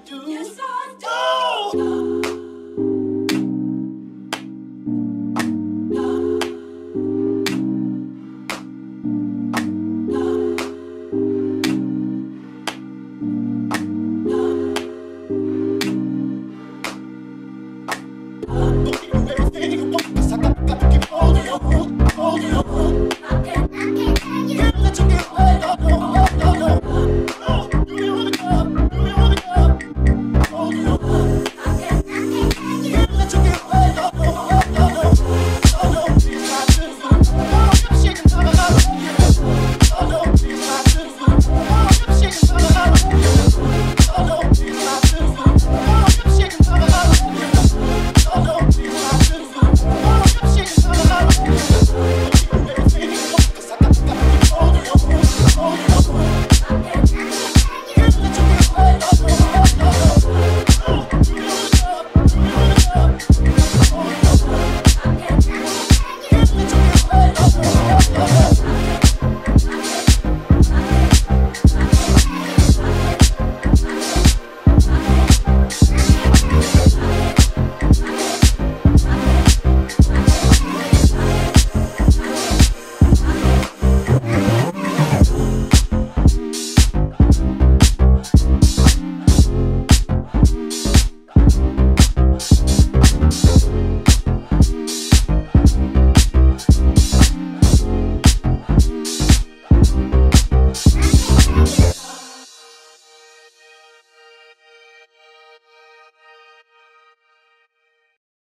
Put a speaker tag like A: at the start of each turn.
A: Do. Yes, I do. Oh. Thank you.